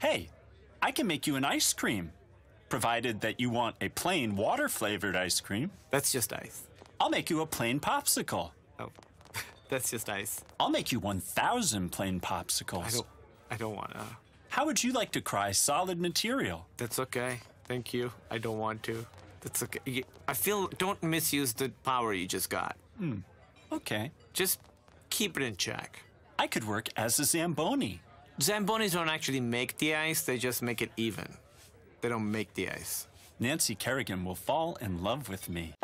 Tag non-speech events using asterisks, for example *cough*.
Hey, I can make you an ice cream, provided that you want a plain water flavored ice cream. That's just ice. I'll make you a plain popsicle. Oh, *laughs* that's just ice. I'll make you 1,000 plain popsicles. I don't. I don't wanna. How would you like to cry solid material? That's okay. Thank you. I don't want to. That's okay. I feel. Don't misuse the power you just got. Hmm. Okay. Just keep it in check. I could work as a Zamboni. Zambonis don't actually make the ice, they just make it even. They don't make the ice. Nancy Kerrigan will fall in love with me.